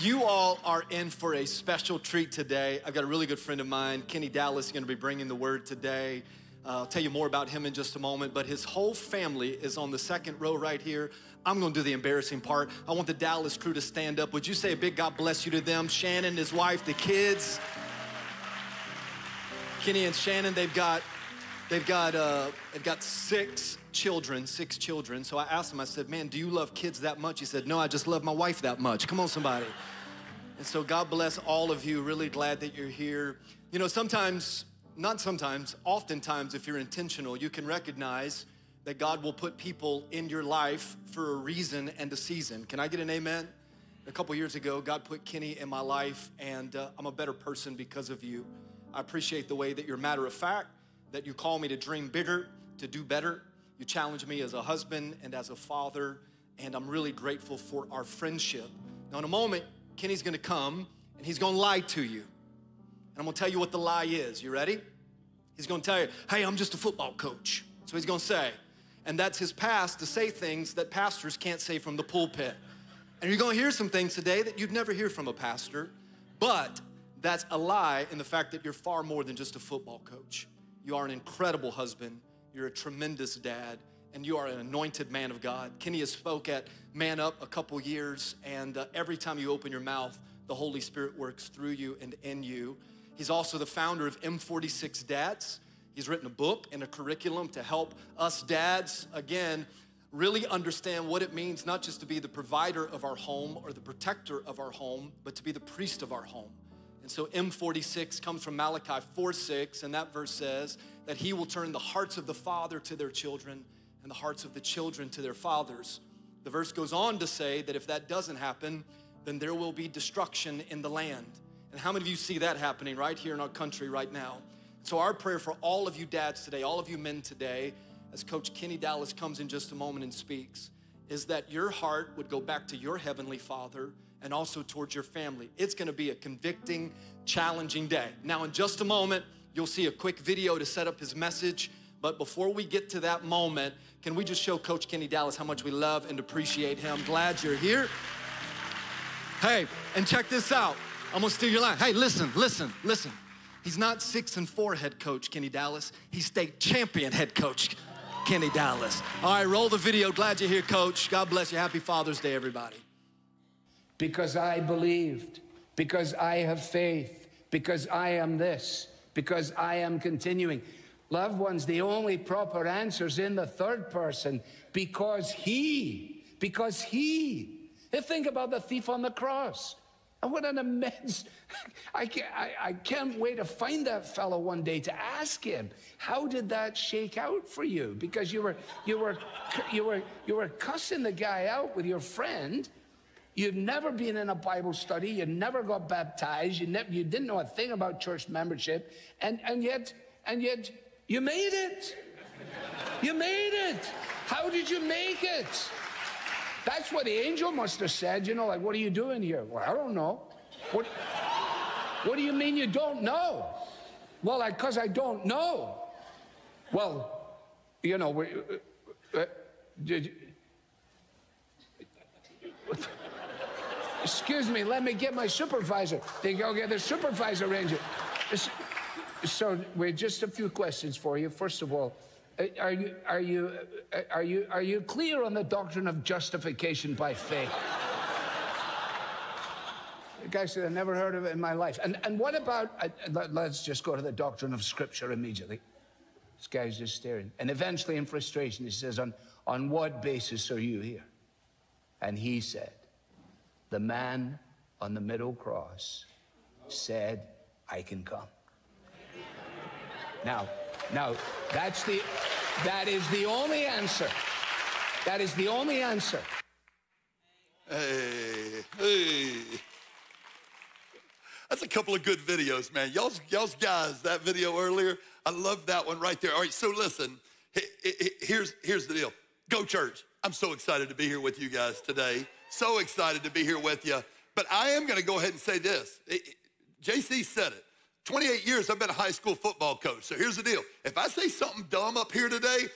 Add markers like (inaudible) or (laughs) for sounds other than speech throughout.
You all are in for a special treat today. I've got a really good friend of mine, Kenny Dallas, is going to be bringing the word today. Uh, I'll tell you more about him in just a moment, but his whole family is on the second row right here. I'm going to do the embarrassing part. I want the Dallas crew to stand up. Would you say a big God bless you to them? Shannon, his wife, the kids. Kenny and Shannon, they've got they've got uh, they've got six children, six children. So I asked him, I said, Man, do you love kids that much? He said, No, I just love my wife that much. Come on, somebody. And so God bless all of you. Really glad that you're here. You know, sometimes, not sometimes, oftentimes, if you're intentional, you can recognize that God will put people in your life for a reason and a season. Can I get an amen? A couple years ago, God put Kenny in my life, and uh, I'm a better person because of you. I appreciate the way that you're matter of fact, that you call me to dream bigger, to do better. You challenge me as a husband and as a father, and I'm really grateful for our friendship. Now, in a moment, Kenny's gonna come and he's gonna lie to you. And I'm gonna tell you what the lie is. You ready? He's gonna tell you, hey, I'm just a football coach. So he's gonna say. And that's his past to say things that pastors can't say from the pulpit. And you're gonna hear some things today that you'd never hear from a pastor, but that's a lie in the fact that you're far more than just a football coach. You are an incredible husband, you're a tremendous dad, and you are an anointed man of God. Kenny has spoke at Man Up a couple years, and uh, every time you open your mouth, the Holy Spirit works through you and in you. He's also the founder of M46 Dads. He's written a book and a curriculum to help us dads, again, really understand what it means not just to be the provider of our home or the protector of our home, but to be the priest of our home. And so M46 comes from Malachi 4 6, and that verse says that he will turn the hearts of the father to their children and the hearts of the children to their fathers. The verse goes on to say that if that doesn't happen, then there will be destruction in the land. And how many of you see that happening right here in our country right now? So, our prayer for all of you dads today, all of you men today, as Coach Kenny Dallas comes in just a moment and speaks, is that your heart would go back to your Heavenly Father and also towards your family. It's gonna be a convicting, challenging day. Now, in just a moment, you'll see a quick video to set up his message. But before we get to that moment, can we just show Coach Kenny Dallas how much we love and appreciate him? Glad you're here. Hey, and check this out. I'm gonna steal your line. Hey, listen, listen, listen. He's not six and four head coach, Kenny Dallas. He's state champion head coach, Kenny Dallas. All right, roll the video. Glad you're here, coach. God bless you. Happy Father's Day, everybody. Because I believed, because I have faith, because I am this, because I am continuing. Loved ones, the only proper answer is in the third person because he, because he. Think about the thief on the cross. And what an immense, (laughs) I can't, I, I can't wait to find that fellow one day to ask him, how did that shake out for you? Because you were, you were, you were, you were cussing the guy out with your friend. You've never been in a Bible study. You never got baptized. You, never, you didn't know a thing about church membership. And, and yet, and yet, you made it. You made it. How did you make it? That's what the angel must have said, you know, like, what are you doing here? Well, I don't know. What, what do you mean you don't know? Well, because I, I, don't know. Well, you know, we, uh, uh, did, excuse me, let me get my supervisor. They go get the supervisor ranger. So, wait, just a few questions for you. First of all, are you, are you, are you, are you clear on the doctrine of justification by faith? the guy said, I never heard of it in my life. And, and what about, uh, let's just go to the doctrine of Scripture immediately. This guy's just staring. And eventually, in frustration, he says, on, on what basis are you here? And he said, The man on the middle cross said, I can come. Now, now, that's the, that is the only answer. That is the only answer. Hey, hey. That's a couple of good videos, man. Y'all's, y'all's guys, that video earlier, I love that one right there. All right, so listen, here's, here's the deal. Go church. I'm so excited to be here with you guys today. So excited to be here with you. But I am going to go ahead and say this. JC said it. 28 years I've been a high school football coach. So here's the deal. If I say something dumb up here today,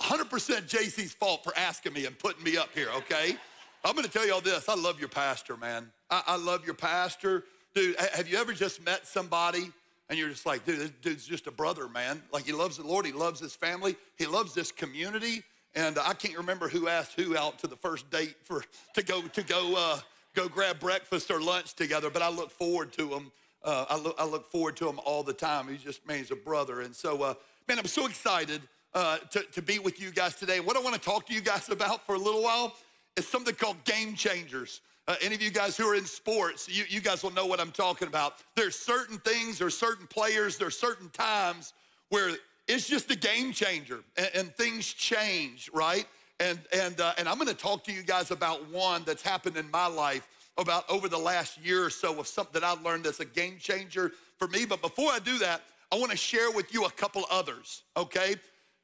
100% JC's fault for asking me and putting me up here, okay? I'm gonna tell y'all this. I love your pastor, man. I, I love your pastor. Dude, have you ever just met somebody and you're just like, dude, this dude's just a brother, man. Like he loves the Lord, he loves his family, he loves this community. And I can't remember who asked who out to the first date for to go to go uh, go grab breakfast or lunch together, but I look forward to him. Uh, I, look, I look forward to him all the time. He's just, man, he's a brother. And so, uh, man, I'm so excited uh, to, to be with you guys today. What I want to talk to you guys about for a little while is something called game changers. Uh, any of you guys who are in sports, you, you guys will know what I'm talking about. There's certain things, there's certain players, there's certain times where it's just a game changer and, and things change, right? And, and, uh, and I'm gonna talk to you guys about one that's happened in my life about over the last year or so of something that I've learned that's a game changer for me. But before I do that, I wanna share with you a couple others, okay?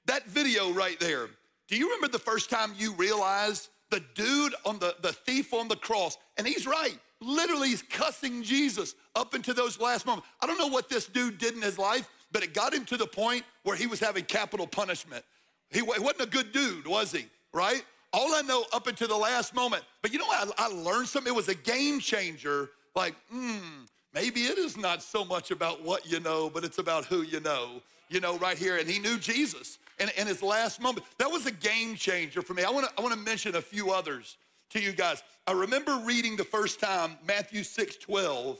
That video right there, do you remember the first time you realized the dude on the, the thief on the cross, and he's right, literally he's cussing Jesus up into those last moments. I don't know what this dude did in his life, but it got him to the point where he was having capital punishment. He, wasn't a good dude, was he? Right? All I know up until the last moment. But you know what? I, I learned something. It was a game changer. Like, hmm, maybe it is not so much about what you know, but it's about who you know. You know, right here. And he knew Jesus in, in his last moment. That was a game changer for me. I wanna, I wanna mention a few others to you guys. I remember reading the first time Matthew 6 12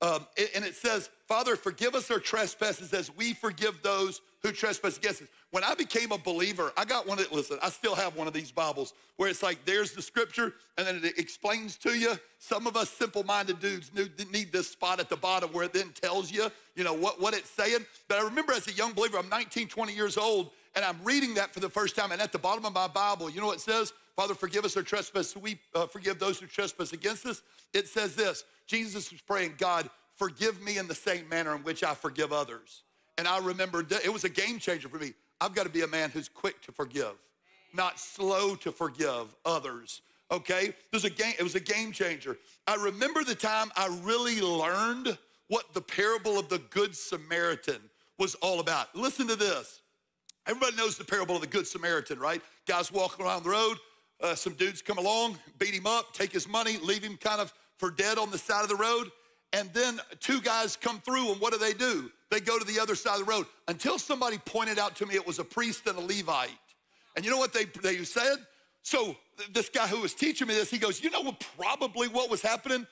um, and it says, Father, forgive us our trespasses as we forgive those who trespass against us. When I became a believer, I got one of, listen, I still have one of these Bibles where it's like, there's the scripture, and then it explains to you. Some of us simple minded dudes need this spot at the bottom where it then tells you, you know, what, what it's saying. But I remember as a young believer, I'm 19, 20 years old, and I'm reading that for the first time. And at the bottom of my Bible, you know what it says? Father, forgive us our trespasses. We uh, forgive those who trespass against us. It says this Jesus was praying, God, forgive me in the same manner in which I forgive others. And I remember it was a game changer for me. I've got to be a man who's quick to forgive, not slow to forgive others. Okay? There's a game, it was a game changer. I remember the time I really learned what the parable of the Good Samaritan was all about. Listen to this. Everybody knows the parable of the Good Samaritan, right? Guys walking around the road, uh, some dudes come along, beat him up, take his money, leave him kind of for dead on the side of the road. And then two guys come through, and what do they do? They go to the other side of the road until somebody pointed out to me it was a priest and a Levite. And you know what they, they said? So this guy who was teaching me this, he goes, You know what probably what was happening?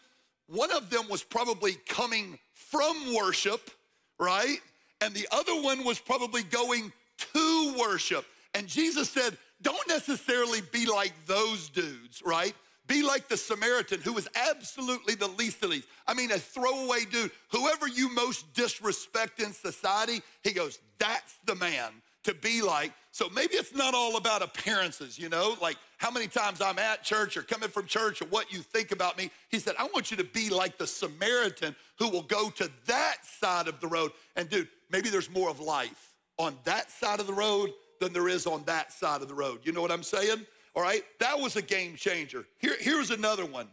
One of them was probably coming from worship, right? And the other one was probably going to worship. And Jesus said, Don't necessarily be like those dudes, right? Be like the Samaritan who was absolutely the least of these. I mean, a throwaway dude. Whoever you most disrespect in society, he goes, that's the man to be like. So maybe it's not all about appearances, you know, like how many times I'm at church or coming from church or what you think about me. He said, I want you to be like the Samaritan who will go to that side of the road. And dude, maybe there's more of life on that side of the road than there is on that side of the road. You know what I'm saying? All right, that was a game changer. Here, here's another one.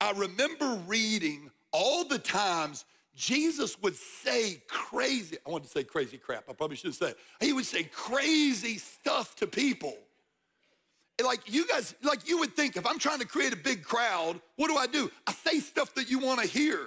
I remember reading all the times Jesus would say crazy, I wanted to say crazy crap, I probably should say. He would say crazy stuff to people. like you guys, like you would think if I'm trying to create a big crowd, what do I do? I say stuff that you want to hear.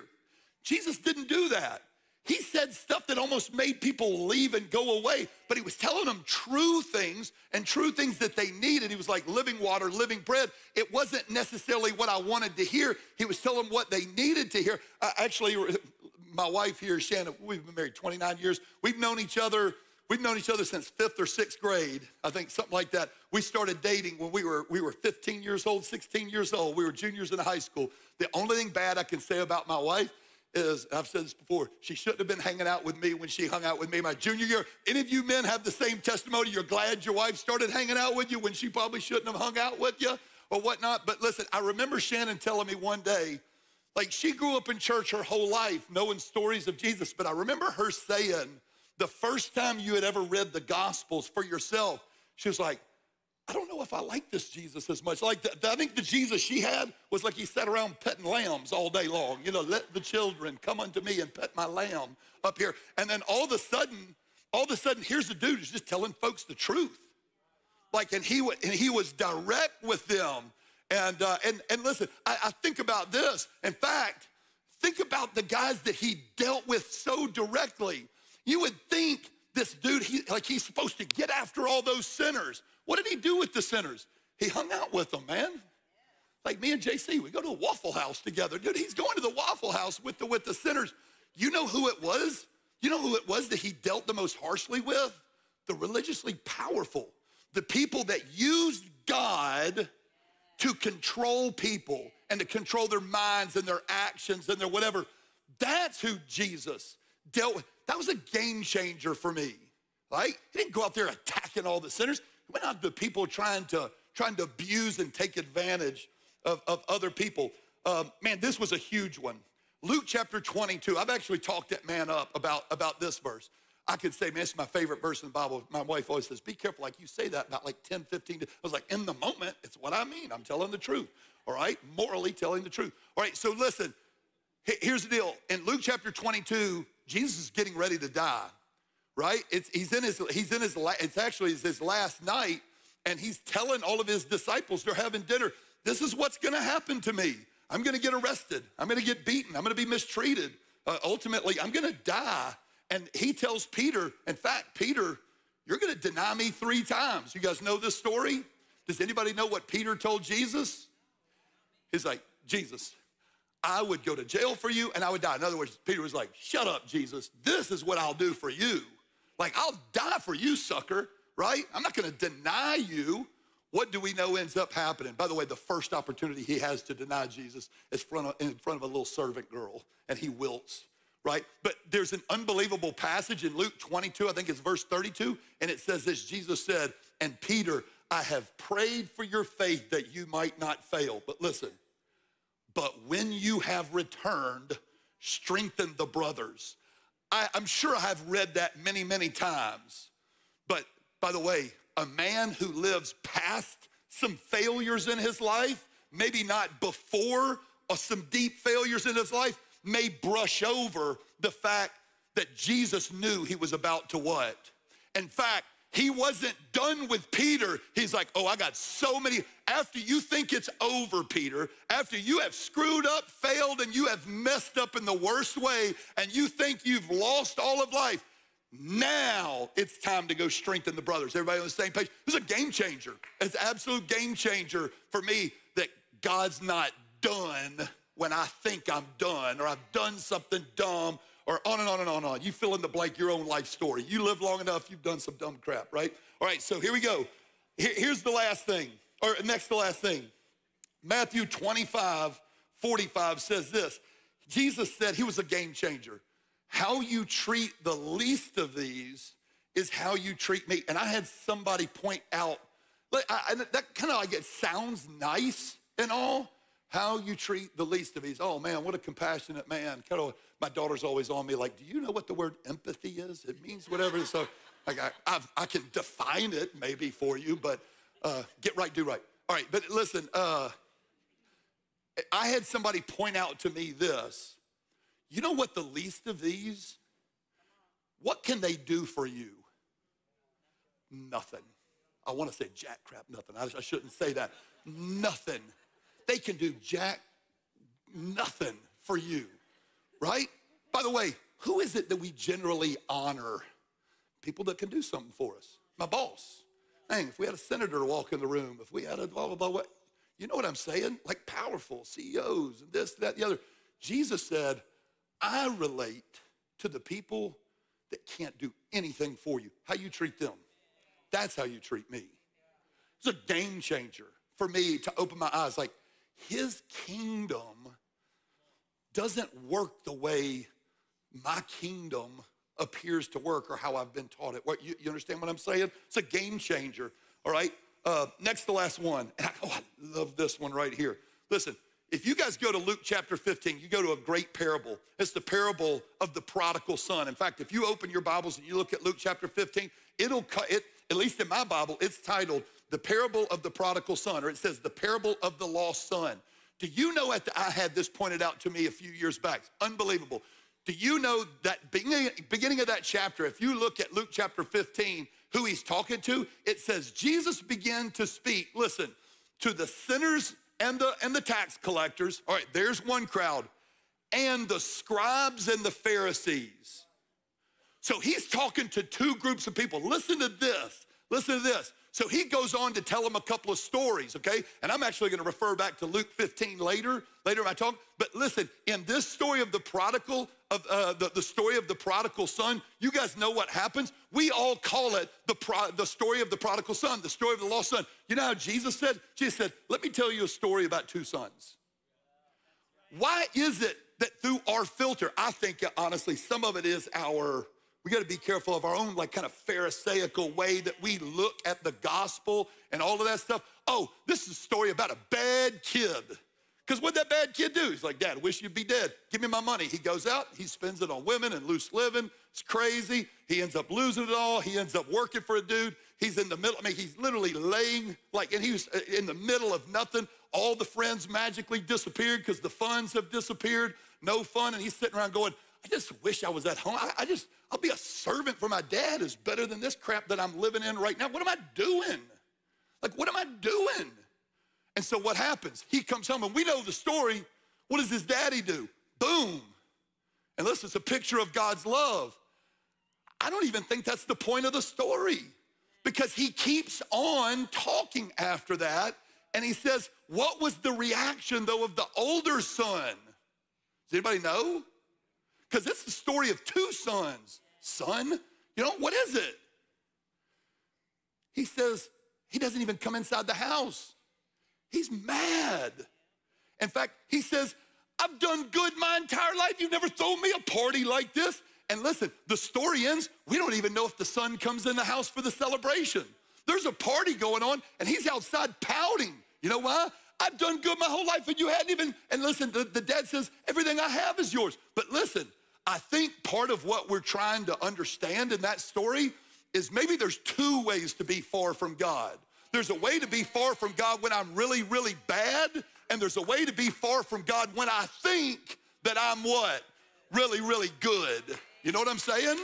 Jesus didn't do that. He said stuff that almost made people leave and go away, but he was telling them true things and true things that they needed. He was like living water, living bread. It wasn't necessarily what I wanted to hear. He was telling them what they needed to hear. Uh, actually, (laughs) my wife here, Shannon, we've been married 29 years. We've known each other. We've known each other since fifth or sixth grade, I think something like that. We started dating when we were we were 15 years old, 16 years old. We were juniors in high school. The only thing bad I can say about my wife is, I've said this before, she shouldn't have been hanging out with me when she hung out with me my junior year. Any of you men have the same testimony? You're glad your wife started hanging out with you when she probably shouldn't have hung out with you or whatnot. But listen, I remember Shannon telling me one day, like she grew up in church her whole life knowing stories of Jesus, but I remember her saying the first time you had ever read the Gospels for yourself, she was like, I don't know if I like this Jesus as much. Like, the, the, I think the Jesus she had was like he sat around petting lambs all day long. You know, let the children come unto me and pet my lamb up here. And then all of a sudden, all of a sudden, here's the dude who's just telling folks the truth. Like, and he, and he was direct with them. And, uh, and, and listen, I, I think about this. In fact, think about the guys that he dealt with so directly. You would think this dude, he, like he's supposed to get after all those sinners. What did he do with the sinners? He hung out with them, man. Like me and JC, we go to the Waffle House together. Dude, he's going to the Waffle House with the, with the sinners. You know who it was? You know who it was that he dealt the most harshly with? The religiously powerful, the people that used God to control people and to control their minds and their actions and their whatever. That's who Jesus dealt with. That was a game changer for me. Right? He didn't go out there attacking all the sinners. He went out to people trying to trying to abuse and take advantage of, of other people. Um, man, this was a huge one. Luke chapter 22. I've actually talked that man up about, about this verse. I could say, man, it's my favorite verse in the Bible. My wife always says, be careful, like you say that about like 10, 15. I was like, in the moment, it's what I mean. I'm telling the truth, all right? Morally telling the truth. All right, so listen, here's the deal. In Luke chapter 22, Jesus is getting ready to die, right? It's, he's in his, he's in his, it's actually his last night, and he's telling all of his disciples, they're having dinner. This is what's gonna happen to me. I'm gonna get arrested. I'm gonna get beaten. I'm gonna be mistreated. Uh, ultimately, I'm gonna die. And he tells Peter, in fact, Peter, you're gonna deny me three times. You guys know this story? Does anybody know what Peter told Jesus? He's like, Jesus, I would go to jail for you and I would die. In other words, Peter was like, shut up, Jesus. This is what I'll do for you. Like, I'll die for you, sucker, right? I'm not gonna deny you. What do we know ends up happening? By the way, the first opportunity he has to deny Jesus is in front of a little servant girl, and he wilts, right? But there's an unbelievable passage in Luke 22, I think it's verse 32, and it says this Jesus said, And Peter, I have prayed for your faith that you might not fail. But listen, but when you have returned, strengthen the brothers. I, I'm sure I have read that many, many times. But by the way, a man who lives past some failures in his life, maybe not before or some deep failures in his life, may brush over the fact that Jesus knew he was about to what? In fact, he wasn't done with Peter. He's like, oh, I got so many. After you think it's over, Peter, after you have screwed up, failed, and you have messed up in the worst way, and you think you've lost all of life, now it's time to go strengthen the brothers. Everybody on the same page? This is a game changer. It's an absolute game changer for me that God's not done when I think I'm done or I've done something dumb or on and on and on and on. You fill in the blank your own life story. You live long enough, you've done some dumb crap, right? All right, so here we go. here's the last thing, or next to last thing. Matthew 25, 45 says this. Jesus said he was a game changer. How you treat the least of these is how you treat me. And I had somebody point out, like, I, that kind of like it sounds nice and all, how you treat the least of these. Oh man, what a compassionate man. My daughter's always on me like, do you know what the word empathy is? It means whatever. So like I, I've, i can define it maybe for you, but uh, get right, do right. All right, but listen, uh, I had somebody point out to me this you know what the least of these, what can they do for you? Nothing. I want to say jack crap, nothing. I, I shouldn't say that. Nothing. They can do jack nothing for you, right? By the way, who is it that we generally honor? People that can do something for us. My boss. Dang, if we had a senator walk in the room, if we had a blah, blah, blah, what, you know what I'm saying? Like powerful CEOs and this, that, the other. Jesus said, I relate to the people that can't do anything for you. How you treat them. That's how you treat me. It's a game changer for me to open my eyes. Like, his kingdom doesn't work the way my kingdom appears to work or how I've been taught it. What, you, you understand what I'm saying? It's a game changer, all right? Uh, next to last one. And I, oh, I love this one right here. Listen, if you guys go to Luke chapter 15, you go to a great parable. It's the parable of the prodigal son. In fact, if you open your Bibles and you look at Luke chapter 15, it'll cut it, at least in my Bible, it's titled the parable of the prodigal son, or it says the parable of the lost son. Do you know I had this pointed out to me a few years back? Unbelievable. Do you know that beginning of that chapter, if you look at Luke chapter 15, who he's talking to, it says Jesus began to speak, listen, to the sinners and the and the tax collectors. All right, there's one crowd. And the scribes and the Pharisees. So he's talking to two groups of people. Listen to this. Listen to this. So he goes on to tell him a couple of stories, okay? And I'm actually going to refer back to Luke 15 later, later in my talk. But listen, in this story of the prodigal, of uh, the, the story of the prodigal son, you guys know what happens. We all call it the, pro, the story of the prodigal son, the story of the lost son. You know how Jesus said? Jesus said, let me tell you a story about two sons. Why is it that through our filter, I think honestly, some of it is our we got to be careful of our own like kind of pharisaical way that we look at the gospel and all of that stuff. Oh this is a story about a bad kid. Because what that bad kid do? He's like dad wish you'd be dead. Give me my money. He goes out he spends it on women and loose living. It's crazy. He ends up losing it all. He ends up working for a dude. He's in the middle i mean he's literally laying like and he was uh, in the middle of nothing. All the friends magically disappeared because the funds have disappeared. No fun. And he's sitting around going I just wish I was at home. I, I, just, I'll be a servant for my dad is better than this crap that I'm living in right now. What am I doing? Like, what am I doing? And so what happens? He comes home and we know the story. What does his daddy do? Boom. And listen, it's a picture of God's love. I don't even think that's the point of the story because he keeps on talking after that. And he says, What was the reaction though of the older son? Does anybody know? because it's the story of two sons. Son, you know, what is it? He says, he doesn't even come inside the house. He's mad. In fact, he says, I've done good my entire life. You've never thrown me a party like this. And listen, the story ends, we don't even know if the son comes in the house for the celebration. There's a party going on, and he's outside pouting. You know why? I've done good my whole life, and you hadn't even. And listen, the, the dad says, Everything I have is yours. But listen, I think part of what we're trying to understand in that story is maybe there's two ways to be far from God. There's a way to be far from God when I'm really, really bad, and there's a way to be far from God when I think that I'm what? Really, really good. You know what I'm saying?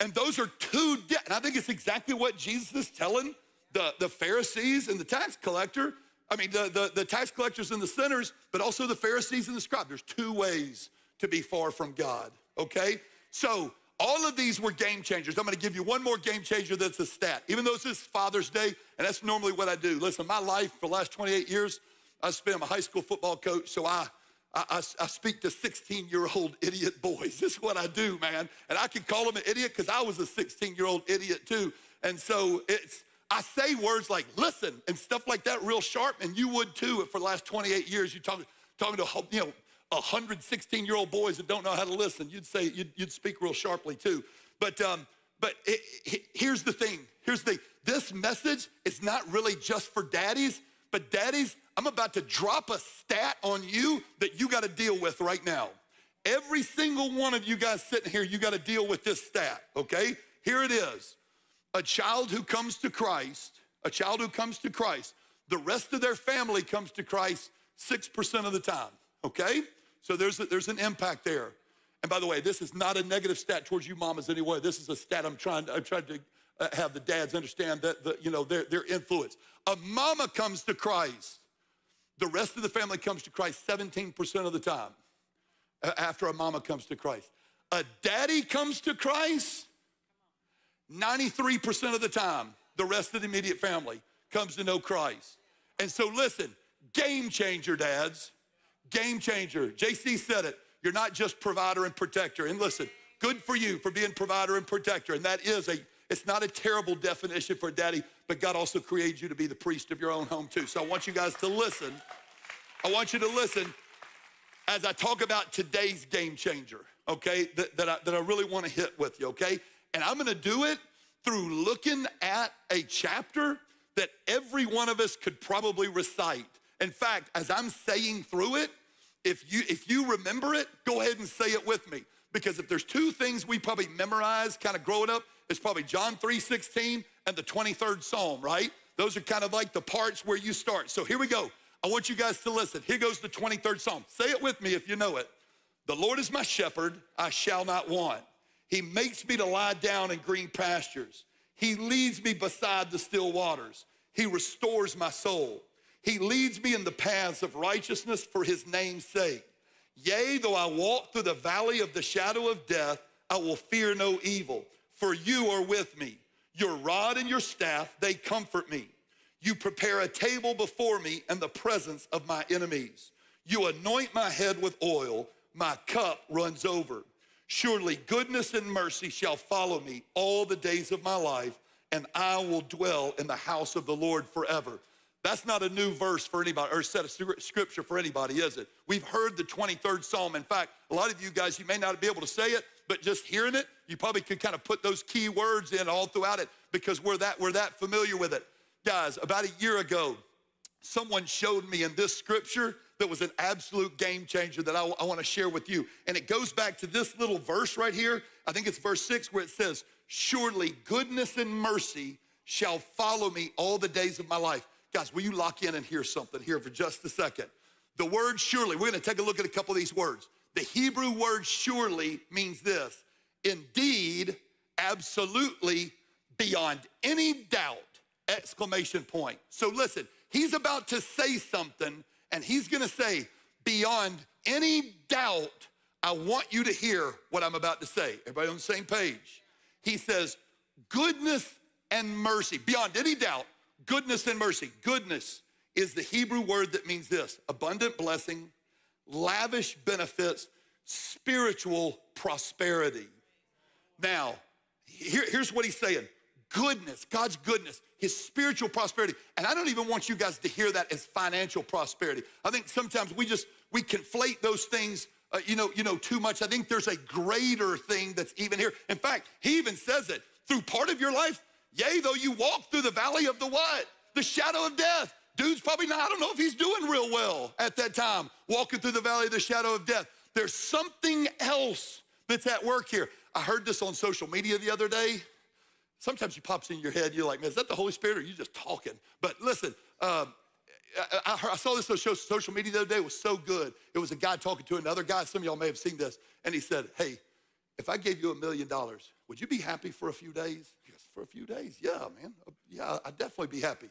And those are two, de- and I think it's exactly what Jesus is telling the, the Pharisees and the tax collector. I mean, the, the, the tax collectors and the sinners, but also the Pharisees and the scribes. There's two ways to be far from God, okay? So, all of these were game changers. I'm gonna give you one more game changer that's a stat. Even though this is Father's Day, and that's normally what I do. Listen, my life for the last 28 years, I spent, I'm a high school football coach, so I, I, I, speak to 16 year old (laughs) idiot boys. This is what I do, man. And I can call them an idiot because I was a 16 year old idiot too. And so it's, I say words like listen and stuff like that real sharp, and you would too for the last 28 years. You talk, talking to you know 116 year old boys that don't know how to listen, you'd say, you'd, you'd speak real sharply too. But, um, but it, it, here's the thing here's the thing. This message is not really just for daddies, but daddies, I'm about to drop a stat on you that you got to deal with right now. Every single one of you guys sitting here, you got to deal with this stat, okay? Here it is. A child who comes to Christ, a child who comes to Christ, the rest of their family comes to Christ 6% of the time, okay? So there's, a, there's an impact there. And by the way, this is not a negative stat towards you mamas anyway. This is a stat I'm trying, I'm trying to uh, have the dads understand that the, you know their, their influence. A mama comes to Christ. The rest of the family comes to Christ 17% of the time after a mama comes to Christ. A daddy comes to Christ 93% of the time. The rest of the immediate family comes to know Christ. And so listen, game changer dads. Game changer. JC said it. You're not just provider and protector. And listen, good for you for being provider and protector. And that is a, it's not a terrible definition for daddy, but God also created you to be the priest of your own home too. So I want you guys to listen. I want you to listen as I talk about today's game changer, okay, that, that, I, that I really want to hit with you, okay? And I'm gonna do it through looking at a chapter that every one of us could probably recite. In fact, as I'm saying through it, if you if you remember it, go ahead and say it with me. Because if there's two things we probably memorized kind of growing up, it's probably John 3:16 and the 23rd Psalm, right? Those are kind of like the parts where you start. So here we go. I want you guys to listen. Here goes the 23rd Psalm. Say it with me if you know it. The Lord is my shepherd, I shall not want. He makes me to lie down in green pastures. He leads me beside the still waters. He restores my soul. He leads me in the paths of righteousness for his name's sake. Yea, though I walk through the valley of the shadow of death, I will fear no evil, for you are with me. Your rod and your staff, they comfort me. You prepare a table before me in the presence of my enemies. You anoint my head with oil, my cup runs over. Surely goodness and mercy shall follow me all the days of my life, and I will dwell in the house of the Lord forever. That's not a new verse for anybody or set of scripture for anybody, is it? We've heard the 23rd Psalm. In fact, a lot of you guys, you may not be able to say it, but just hearing it, you probably could kind of put those key words in all throughout it because we're that, we're that familiar with it. Guys, about a year ago, someone showed me in this scripture that was an absolute game changer that I, I want to share with you. And it goes back to this little verse right here. I think it's verse six where it says, Surely goodness and mercy shall follow me all the days of my life. Guys, will you lock in and hear something here for just a second? The word surely, we're gonna take a look at a couple of these words. The Hebrew word surely means this indeed, absolutely, beyond any doubt, exclamation point. So listen, he's about to say something, and he's gonna say, beyond any doubt, I want you to hear what I'm about to say. Everybody on the same page? He says, goodness and mercy, beyond any doubt, Goodness and mercy. Goodness is the Hebrew word that means this abundant blessing, lavish benefits, spiritual prosperity. Now, here, here's what he's saying goodness, God's goodness, his spiritual prosperity. And I don't even want you guys to hear that as financial prosperity. I think sometimes we just we conflate those things uh, you know, you know too much. I think there's a greater thing that's even here. In fact, he even says it through part of your life, Yea, though you walk through the valley of the what? The shadow of death. Dude's probably not, I don't know if he's doing real well at that time, walking through the valley of the shadow of death. There's something else that's at work here. I heard this on social media the other day. Sometimes it pops in your head, you're like, man, is that the Holy Spirit or are you just talking? But listen, um, I, I, saw this on social media the other day. It was so good. It was a guy talking to another guy. Some of y'all may have seen this. And he said, hey, if I gave you a million dollars, would you be happy for a few days? For a few days? Yeah, man. Yeah, I'd definitely be happy.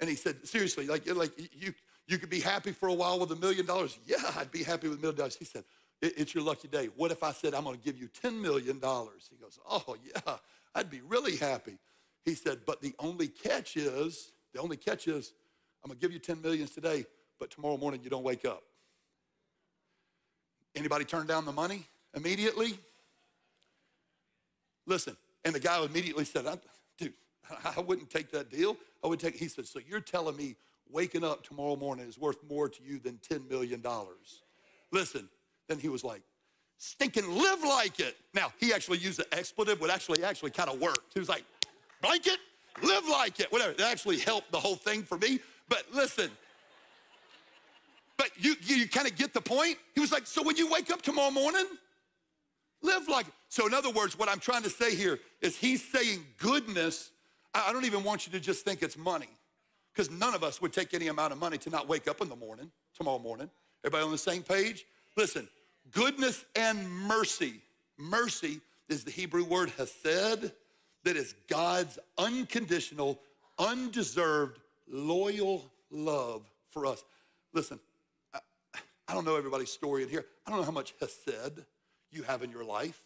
And he said, seriously, like, like you, you could be happy for a while with a million dollars? Yeah, I'd be happy with a million dollars. He said, it's your lucky day. What if I said, I'm going to give you $10 million? He goes, oh, yeah, I'd be really happy. He said, but the only catch is, the only catch is, I'm going to give you 10 millions today, but tomorrow morning you don't wake up. Anybody turn down the money immediately? Listen, and the guy immediately said, dude, I wouldn't take that deal. I would take, he said, so you're telling me waking up tomorrow morning is worth more to you than $10 million. Listen, then he was like, stinking live like it. Now, he actually used an expletive, would actually, actually kind of worked. He was like, blanket, live like it, whatever. It actually helped the whole thing for me. But listen, but you, you, you kind of get the point? He was like, so when you wake up tomorrow morning, Live like it. So, in other words, what I'm trying to say here is he's saying goodness. I don't even want you to just think it's money, because none of us would take any amount of money to not wake up in the morning, tomorrow morning. Everybody on the same page? Listen, goodness and mercy. Mercy is the Hebrew word hesed, that is God's unconditional, undeserved, loyal love for us. Listen, I, I don't know everybody's story in here. I don't know how much hesed you have in your life.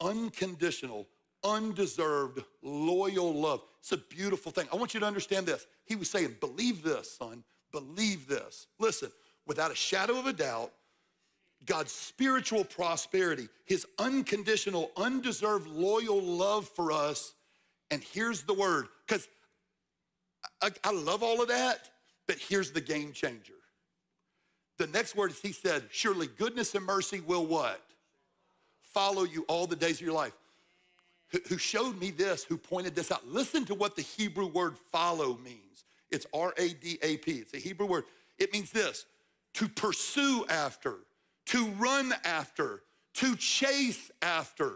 Unconditional, undeserved, loyal love. It's a beautiful thing. I want you to understand this. He was saying, believe this, son, believe this. Listen, without a shadow of a doubt, God's spiritual prosperity, his unconditional, undeserved, loyal love for us. And here's the word, because I, I, love all of that, but here's the game changer. The next word is he said, surely goodness and mercy will what? Follow you all the days of your life. Who showed me this, who pointed this out. Listen to what the Hebrew word follow means. It's R A D A P. It's a Hebrew word. It means this to pursue after, to run after, to chase after.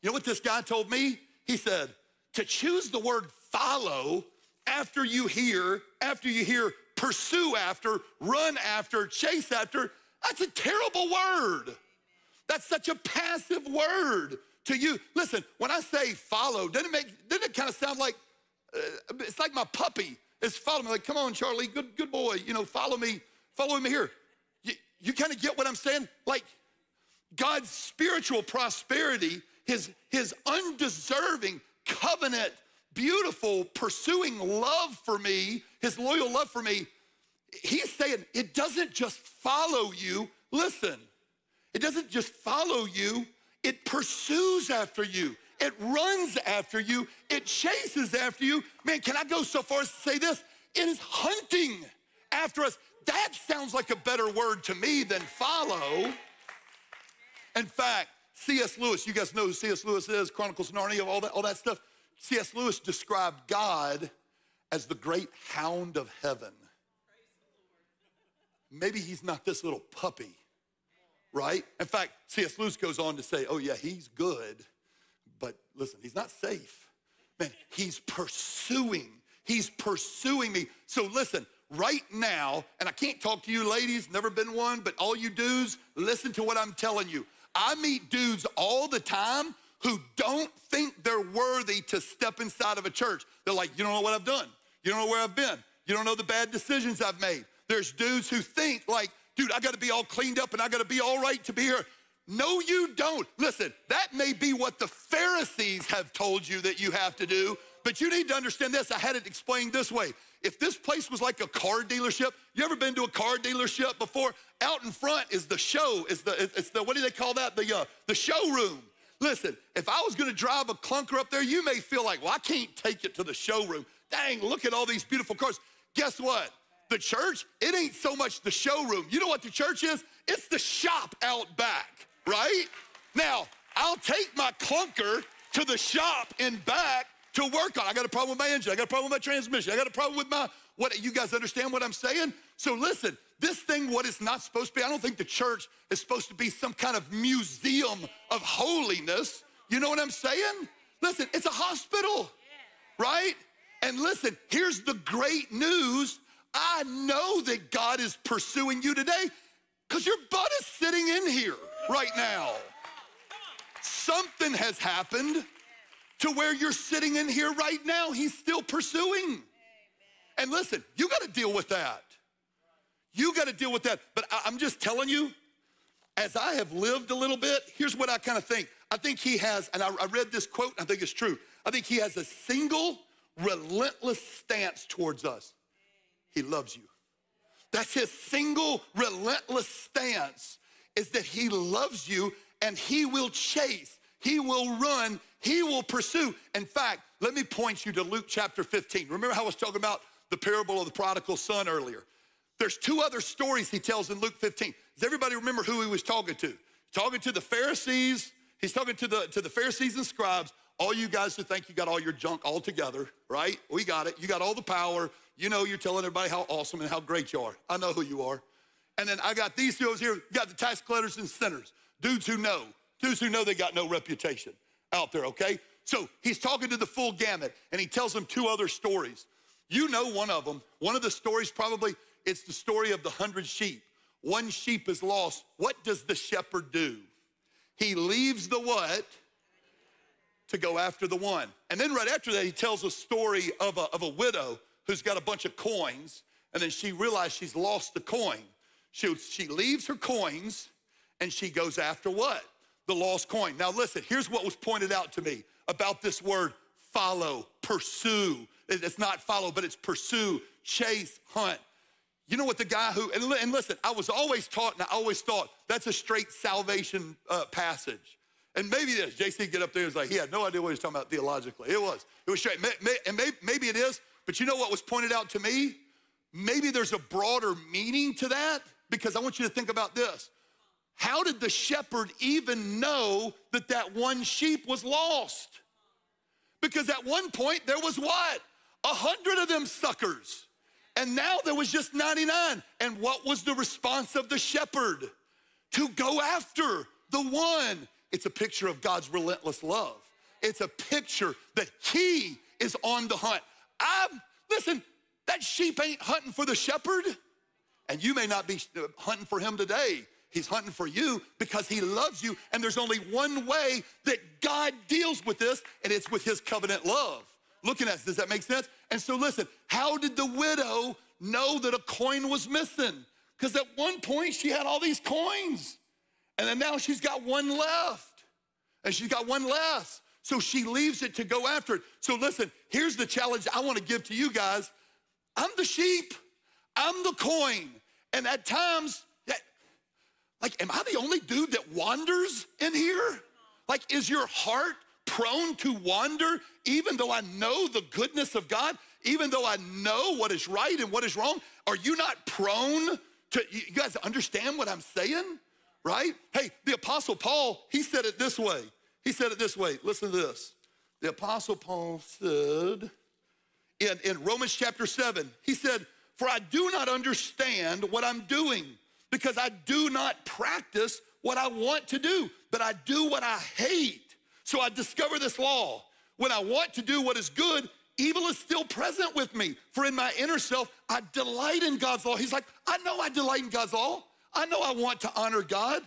You know what this guy told me? He said, to choose the word follow after you hear, after you hear pursue after, run after, chase after, that's a terrible word. That's such a passive word to you. Listen, when I say follow, doesn't it make, doesn't it kind of sound like, uh, it's like my puppy. It's follow me. Like, come on, Charlie, good, good boy. You know, follow me, follow me here. You, you kind of get what I'm saying? Like, God's spiritual prosperity, his, his undeserving covenant, beautiful, pursuing love for me, his loyal love for me, he's saying it doesn't just follow you. Listen, it doesn't just follow you, it pursues after you. It runs after you. It chases after you. Man, can I go so far as to say this? It is hunting after us. That sounds like a better word to me than follow. In fact, C.S. Lewis, you guys know who C.S. Lewis is, Chronicles of Narnia, all that, all that stuff. C.S. Lewis described God as the great hound of heaven. Maybe he's not this little puppy, right? In fact, C.S. Lewis goes on to say, oh, yeah, he's good, but listen, he's not safe. Man, he's pursuing. He's pursuing me. So listen, right now, and I can't talk to you ladies, never been one, but all you dudes, listen to what I'm telling you. I meet dudes all the time who don't think they're worthy to step inside of a church. They're like, you don't know what I've done. You don't know where I've been. You don't know the bad decisions I've made. There's dudes who think like, dude, I gotta be all cleaned up and I gotta be all right to be here. No, you don't. Listen, that may be what the Pharisees have told you that you have to do, but you need to understand this. I had it explained this way. If this place was like a car dealership, you ever been to a car dealership before? Out in front is the show, is the it's the what do they call that? The uh, the showroom. Listen, if I was gonna drive a clunker up there, you may feel like, well, I can't take it to the showroom. Dang, look at all these beautiful cars. Guess what? The church, it ain't so much the showroom. You know what the church is? It's the shop out back, right? Now, I'll take my clunker to the shop in back to work on. I got a problem with my engine. I got a problem with my transmission. I got a problem with my, what, you guys understand what I'm saying? So listen, this thing, what it's not supposed to be, I don't think the church is supposed to be some kind of museum of holiness. You know what I'm saying? Listen, it's a hospital, right? And listen, here's the great news. I know that God is pursuing you today because your butt is sitting in here right now. Something has happened to where you're sitting in here right now. He's still pursuing. And listen, you got to deal with that. You got to deal with that. But I, am just telling you, as I have lived a little bit, here's what I kind of think. I think he has, and I, I read this quote, I think it's true. I think he has a single, relentless stance towards us. He loves you. That's his single, relentless stance is that he loves you and he will chase, he will run, he will pursue. In fact, let me point you to Luke chapter 15. Remember how I was talking about the parable of the prodigal son earlier? There's two other stories he tells in Luke 15. Does everybody remember who he was talking to? Talking to the Pharisees. He's talking to the, to the Pharisees and scribes. All you guys who think you got all your junk all together, right? We got it. You got all the power. You know you're telling everybody how awesome and how great you are. I know who you are. And then I got these over here. You got the tax collectors and sinners. Dudes who know. Dudes who know they got no reputation out there, okay? So he's talking to the full gamut and he tells them two other stories. You know one of them. One of the stories probably it's the story of the hundred sheep. One sheep is lost. What does the shepherd do? He leaves the what to go after the one. And then right after that, he tells a story of a, of a widow who's got a bunch of coins, and then she realized she's lost the coin. She, she leaves her coins and she goes after what? The lost coin. Now, listen, here's what was pointed out to me about this word follow, pursue. It's not follow, but it's pursue, chase, hunt. You know what the guy who, and, and listen, I was always taught and I always thought that's a straight salvation uh, passage. And maybe it is. JC get up there and was like, he had no idea what he was talking about theologically. It was. It was straight. May, may, and may, maybe it is, but you know what was pointed out to me? Maybe there's a broader meaning to that because I want you to think about this. How did the shepherd even know that that one sheep was lost? Because at one point there was what? A hundred of them suckers. And now there was just 99. And what was the response of the shepherd? To go after the one. It's a picture of God's relentless love. It's a picture that he is on the hunt. I'm, listen, that sheep ain't hunting for the shepherd. And you may not be uh, hunting for him today. He's hunting for you because he loves you. And there's only one way that God deals with this, and it's with his covenant love. looking at us. Does that make sense? And so listen, how did the widow know that a coin was missing? Because at one point she had all these coins, and then now she's got one left, and she's got one less. So she leaves it to go after it. So listen, here's the challenge I want to give to you guys. I'm the sheep, I'm the coin. And at times, like, am I the only dude that wanders in here? Like, is your heart prone to wander even though I know the goodness of God, even though I know what is right and what is wrong? Are you not prone to, you guys understand what I'm saying? Right? Hey, the Apostle Paul, he said it this way. He said it this way. Listen to this. The Apostle Paul said in, in Romans chapter 7, he said, For I do not understand what I'm doing because I do not practice what I want to do, but I do what I hate. So I discover this law. When I want to do what is good, evil is still present with me. For in my inner self, I delight in God's law. He's like, I know I delight in God's law. I know I want to honor God,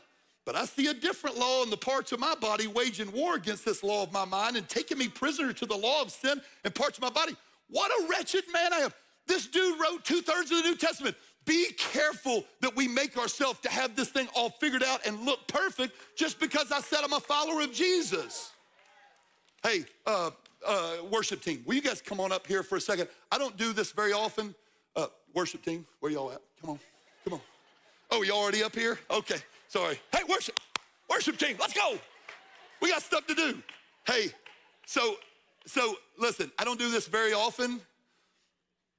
but I see a different law in the parts of my body waging war against this law of my mind and taking me prisoner to the law of sin and parts of my body. What a wretched man I am. This dude wrote two thirds of the New Testament. Be careful that we make ourselves to have this thing all figured out and look perfect just because I said I'm a follower of Jesus. Hey, uh, uh, worship team, will you guys come on up here for a second? I don't do this very often. Uh, worship team, where y'all at? Come on, come on. Oh, you already up here? Okay, sorry. Hey, worship, worship team, let's go. We got stuff to do. Hey, so, so listen, I don't do this very often.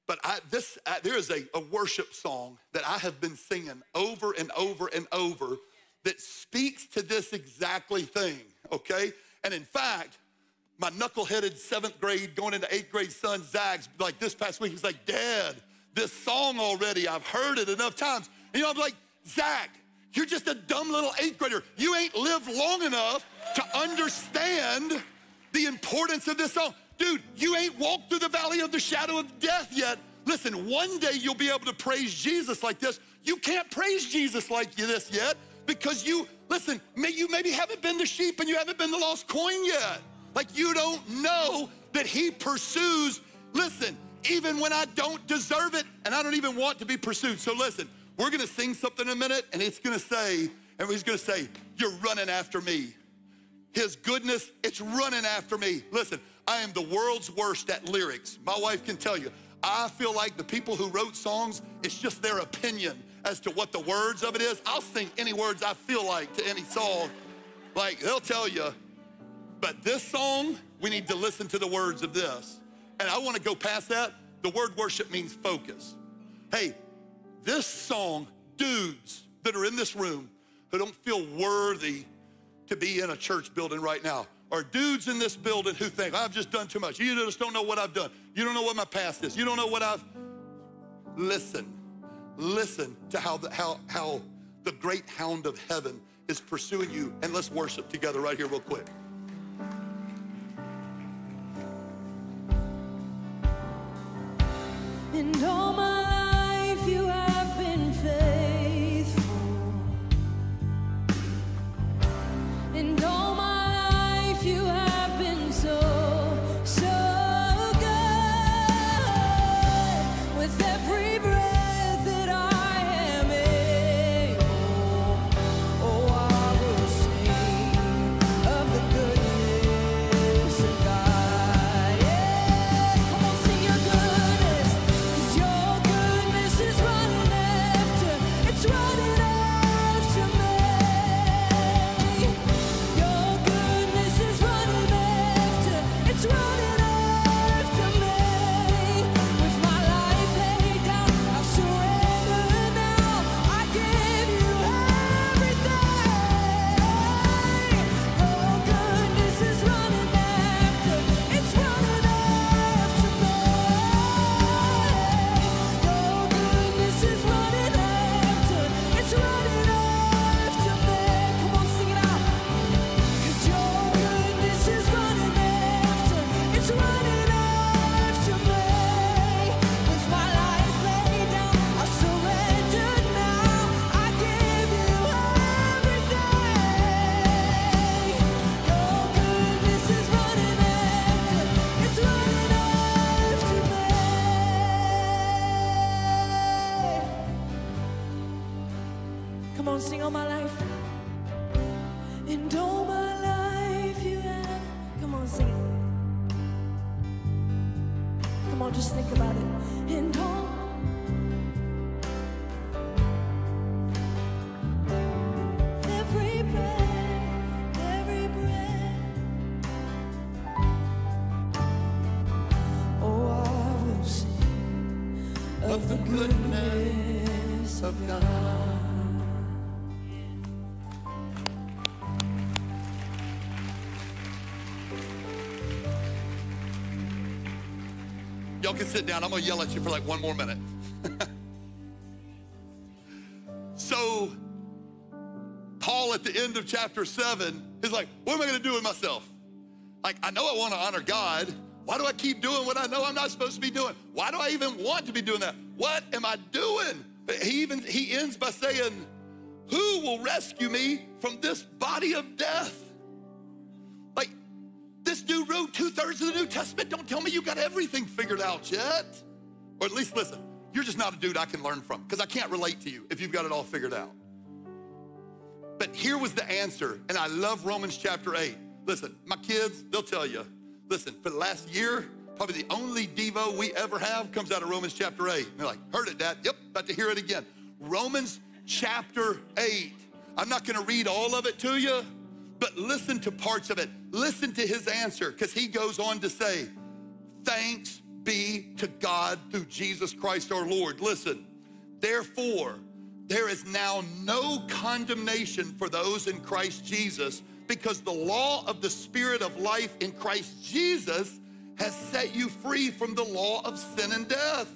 But I, this, I, there is a, a worship song that I have been singing over and over and over that speaks to this exactly thing, okay? And in fact, my knuckleheaded seventh grade, going into eighth grade son, Zach, like this past week, he's like, Dad, this song already, I've heard it enough times. And you know, I'm like, Zach, you're just a dumb little eighth grader. You ain't lived long enough to understand the importance of this song. Dude, you ain't walked through the valley of the shadow of death yet. Listen, one day you'll be able to praise Jesus like this. You can't praise Jesus like this yet because you, listen, may, you maybe haven't been the sheep and you haven't been the lost coin yet. Like you don't know that he pursues, listen, even when I don't deserve it and I don't even want to be pursued. So listen, we're gonna sing something in a minute and it's gonna say, and he's gonna say, You're running after me. His goodness, it's running after me. Listen, I am the world's worst at lyrics. My wife can tell you. I feel like the people who wrote songs, it's just their opinion as to what the words of it is. I'll sing any words I feel like to any song. Like they'll tell you, but this song, we need to listen to the words of this. And I want to go past that. The word worship means focus. Hey, this song, dudes that are in this room who don't feel worthy to be in a church building right now, or dudes in this building who think, I've just done too much. You just don't know what I've done. You don't know what my past is. You don't know what I've. Listen, listen to how the, how, how the great hound of heaven is pursuing you. And let's worship together right here, real quick. And all my can sit down. I'm gonna yell at you for like one more minute. (laughs) so, Paul at the end of chapter seven is like, what am I gonna do with myself? Like, I know I wanna honor God. Why do I keep doing what I know I'm not supposed to be doing? Why do I even want to be doing that? What am I doing? But he even he ends by saying, Who will rescue me from this body of death? This dude wrote two thirds of the New Testament. Don't tell me you got everything figured out yet. Or at least listen, you're just not a dude I can learn from because I can't relate to you if you've got it all figured out. But here was the answer, and I love Romans chapter 8. Listen, my kids, they'll tell you, listen, for the last year, probably the only Devo we ever have comes out of Romans chapter 8. And they're like, heard it, Dad. Yep, about to hear it again. Romans chapter 8. I'm not gonna read all of it to you, but listen to parts of it. Listen to his answer, because he goes on to say, Thanks be to God through Jesus Christ our Lord. Listen, therefore, there is now no condemnation for those in Christ Jesus because the law of the Spirit of life in Christ Jesus has set you free from the law of sin and death.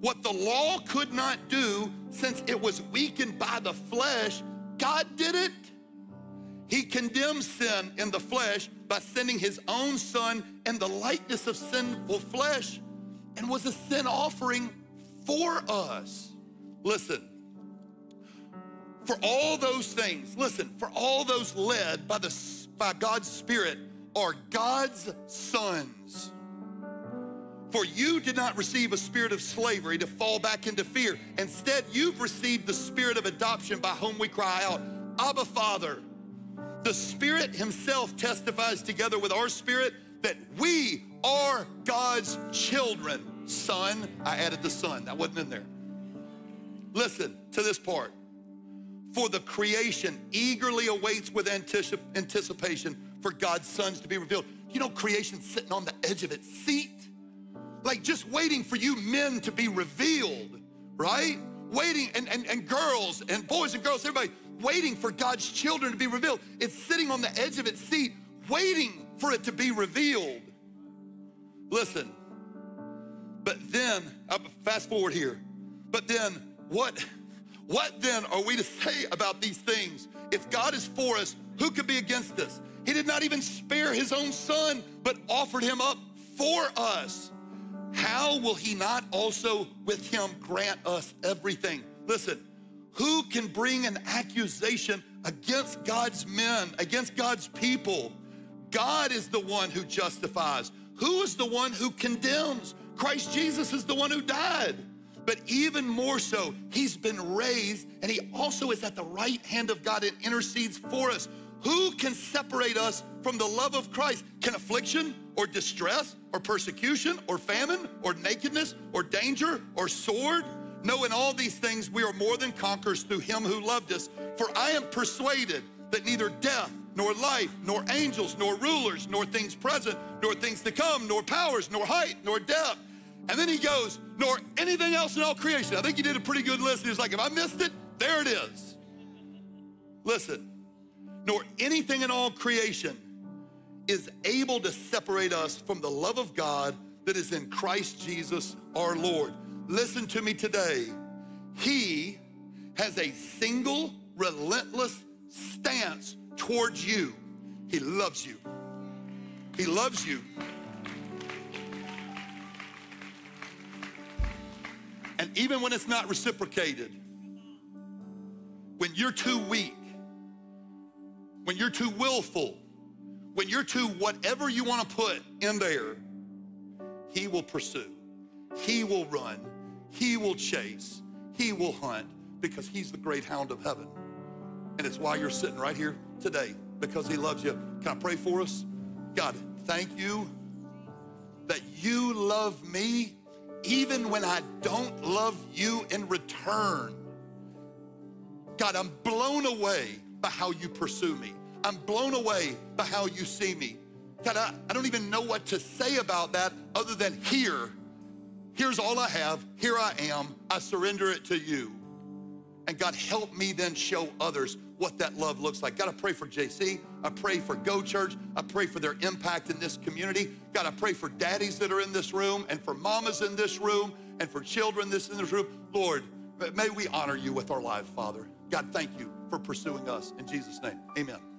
What the law could not do, since it was weakened by the flesh, God did it. He condemned sin in the flesh by sending his own son in the likeness of sinful flesh and was a sin offering for us. Listen, for all those things, listen, for all those led by the by God's Spirit are God's sons. For you did not receive a spirit of slavery to fall back into fear. Instead, you've received the spirit of adoption by whom we cry out, Abba, Father. The Spirit Himself testifies together with our spirit that we are God's children. Son, I added the son, that wasn't in there. Listen to this part. For the creation eagerly awaits with anticip- anticipation for God's sons to be revealed. You know, creation's sitting on the edge of its seat, like just waiting for you men to be revealed, right? Waiting, and, and, and girls and boys and girls, everybody waiting for God's children to be revealed. It's sitting on the edge of its seat, waiting for it to be revealed. Listen, but then, fast forward here. But then, what, what then are we to say about these things? If God is for us, who could be against us? He did not even spare his own son, but offered him up for us. How will he not also with him grant us everything? Listen, who can bring an accusation against God's men, against God's people? God is the one who justifies. Who is the one who condemns? Christ Jesus is the one who died. But even more so, he's been raised and he also is at the right hand of God and intercedes for us. Who can separate us from the love of Christ? Can affliction or distress or persecution or famine or nakedness or danger or sword? No, in all these things we are more than conquerors through him who loved us. For I am persuaded that neither death, nor life, nor angels, nor rulers, nor things present, nor things to come, nor powers, nor height, nor depth. And then he goes, nor anything else in all creation. I think he did a pretty good list. He was like, if I missed it, there it is. Listen, nor anything in all creation is able to separate us from the love of God that is in Christ Jesus our Lord. Listen to me today. He has a single, relentless stance towards you. He loves you. He loves you. And even when it's not reciprocated, when you're too weak, when you're too willful, when you're too whatever you want to put in there, He will pursue, He will run, He will chase, He will hunt because He's the great hound of heaven. And it's why you're sitting right here today because he loves you. Can I pray for us? God, thank you that you love me even when I don't love you in return. God, I'm blown away by how you pursue me. I'm blown away by how you see me. God, I, I don't even know what to say about that other than here. Here's all I have. Here I am. I surrender it to you. And God, help me then show others what that love looks like. God, I pray for JC. I pray for Go Church. I pray for their impact in this community. God, I pray for daddies that are in this room and for mamas in this room and for children this in this room. Lord, may we honor you with our lives, Father. God, thank you for pursuing us. In Jesus' name, amen.